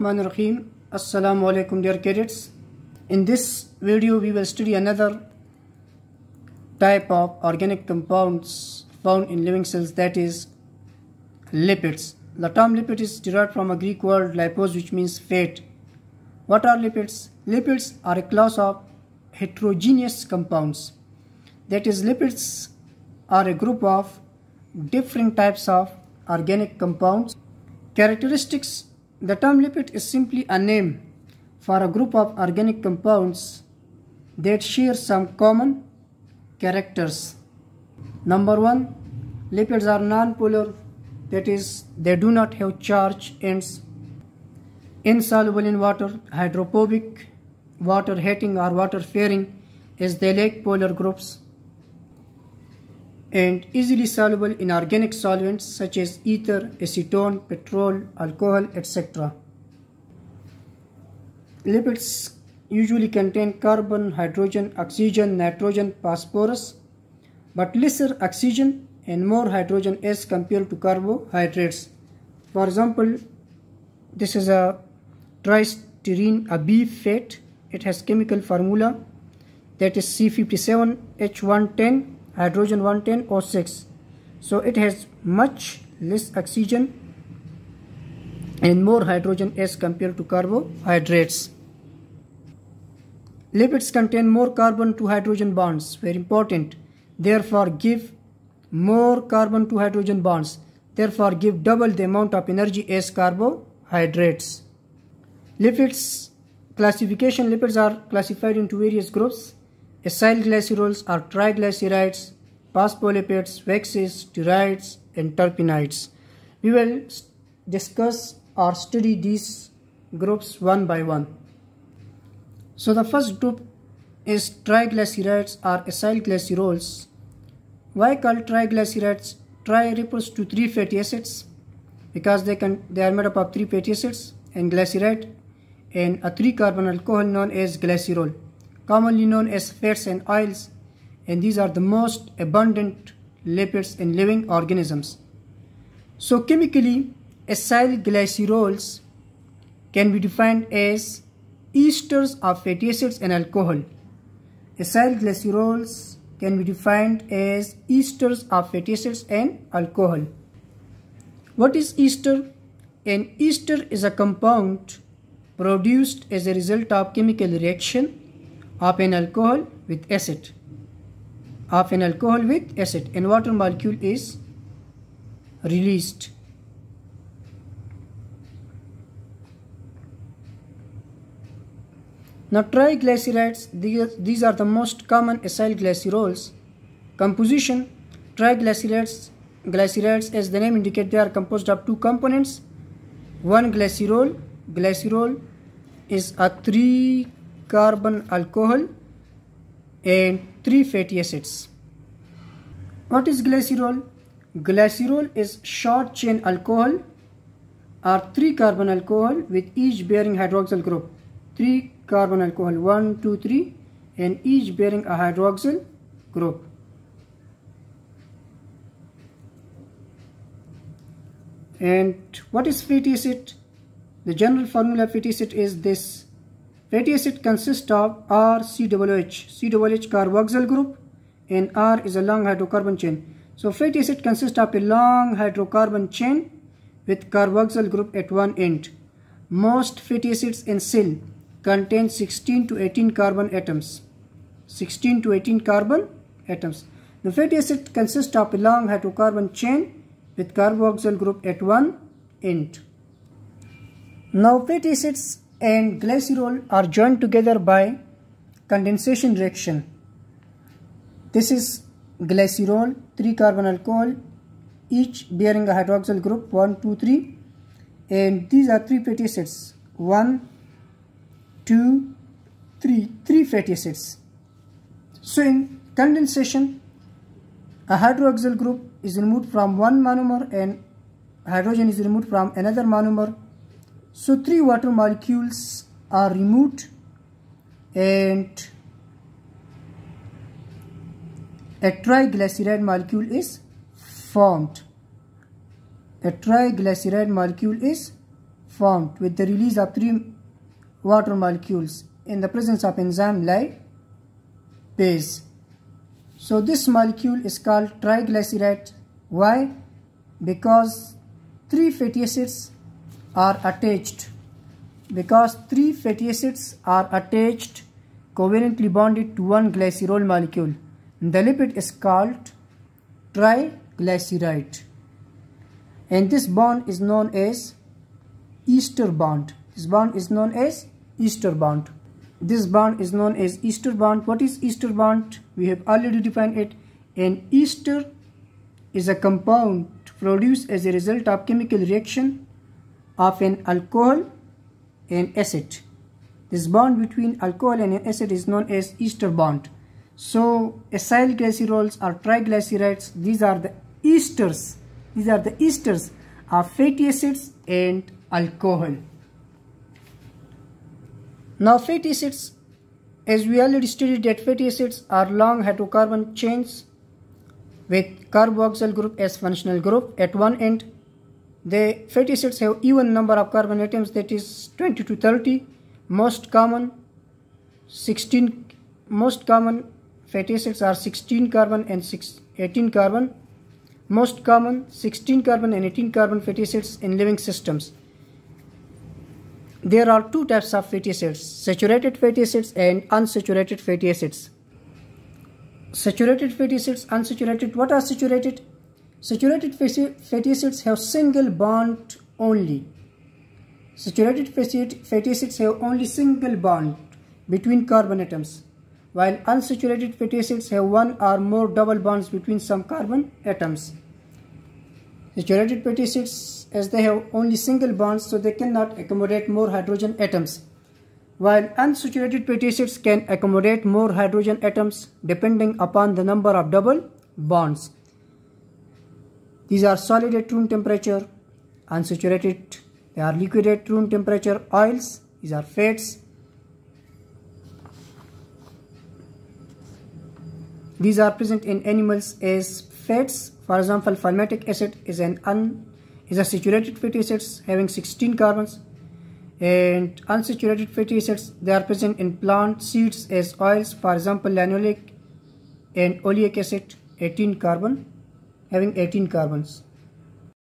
Rahim. Assalamu alaikum dear cadets. In this video we will study another type of organic compounds found in living cells that is lipids. The term lipid is derived from a Greek word lipos which means fat. What are lipids? Lipids are a class of heterogeneous compounds. That is lipids are a group of different types of organic compounds. Characteristics The term lipid is simply a name for a group of organic compounds that share some common characters. Number one, lipids are non-polar, that is, they do not have charge ends. Insoluble in water, hydrophobic, water hating or water fearing, as they lack polar groups and easily soluble in organic solvents such as ether, acetone, petrol, alcohol, etc. Lipids usually contain carbon, hydrogen, oxygen, nitrogen, phosphorus, but lesser oxygen and more hydrogen as compared to carbohydrates. For example, this is a tristearin, a beef fat. It has chemical formula that is C57H110 hydrogen 110 O6 so it has much less oxygen and more hydrogen as compared to carbohydrates. Lipids contain more carbon to hydrogen bonds very important. Therefore give more carbon to hydrogen bonds. Therefore give double the amount of energy as carbohydrates. Lipids classification lipids are classified into various groups Acyl glycerols are triglycerides, phospholipids, waxes, steroids, and terpenoids. We will discuss or study these groups one by one. So the first group is triglycerides or acyl glycerols. Why called triglycerides? Tri refers to three fatty acids because they can they are made up of three fatty acids and glyceride and a three carbon alcohol known as glycerol commonly known as fats and oils, and these are the most abundant lipids in living organisms. So chemically, acyl glycerols can be defined as esters of fatty acids and alcohol. Acyl glycerols can be defined as esters of fatty acids and alcohol. What is ester? An ester is a compound produced as a result of chemical reaction of an alcohol with acid. Of an alcohol with acid. And water molecule is released. Now triglycerides these, these are the most common acyl glycerols. Composition triglycerides glycerides as the name indicates they are composed of two components. One glycerol glycerol is a three carbon alcohol and 3 fatty acids. What is glycerol? Glycerol is short chain alcohol or 3 carbon alcohol with each bearing hydroxyl group. 3 carbon alcohol 1, 2, 3 and each bearing a hydroxyl group. And what is fatty acid? The general formula of fatty acid is this Fatty acid consists of RCOOH, COOH carboxyl group and R is a long hydrocarbon chain. So fatty acid consists of a long hydrocarbon chain with carboxyl group at one end. Most fatty acids in cell contain 16 to 18 carbon atoms. 16 to 18 carbon atoms. The fatty acid consists of a long hydrocarbon chain with carboxyl group at one end. Now fatty acids and glycerol are joined together by condensation reaction. This is glycerol, 3 carbon alcohol, each bearing a hydroxyl group 1, 2, 3 and these are 3 fatty acids 1, 2, 3, 3 fatty acids. So in condensation a hydroxyl group is removed from one monomer and hydrogen is removed from another monomer so three water molecules are removed and a triglyceride molecule is formed. A triglyceride molecule is formed with the release of three water molecules in the presence of enzyme lipase. So this molecule is called triglyceride. Why? Because three fatty acids are attached. Because three fatty acids are attached covalently bonded to one glycerol molecule. The lipid is called triglyceride. And this bond is known as ester bond. This bond is known as ester bond. This bond is known as ester bond. What is ester bond? We have already defined it. An ester is a compound produced as a result of chemical reaction of an alcohol and acid. This bond between alcohol and an acid is known as ester bond. So acyl glycerols or triglycerides, these are the esters. These are the esters of fatty acids and alcohol. Now fatty acids, as we already studied that fatty acids are long hydrocarbon chains with carboxyl group as functional group at one end. The fatty acids have even number of carbon atoms that is 20 to 30. Most common 16 most common fatty acids are 16 carbon and 6, 18 carbon. Most common 16 carbon and 18 carbon fatty acids in living systems. There are two types of fatty acids, saturated fatty acids and unsaturated fatty acids. Saturated fatty acids, unsaturated, what are saturated? Saturated fatty acids have single bond only. Saturated fatty acids have only single bond between carbon atoms, while unsaturated fatty acids have one or more double bonds between some carbon atoms. Saturated fatty acids as they have only single bonds so they cannot accommodate more hydrogen atoms. While unsaturated fatty acids can accommodate more hydrogen atoms depending upon the number of double bonds. These are solid at room temperature, unsaturated, they are liquid at room temperature, oils, these are fats. These are present in animals as fats. For example, palmitic acid is an un, is a saturated fatty acids having 16 carbons. And unsaturated fatty acids they are present in plant seeds as oils. For example linoleic and oleic acid 18 carbon having 18 carbons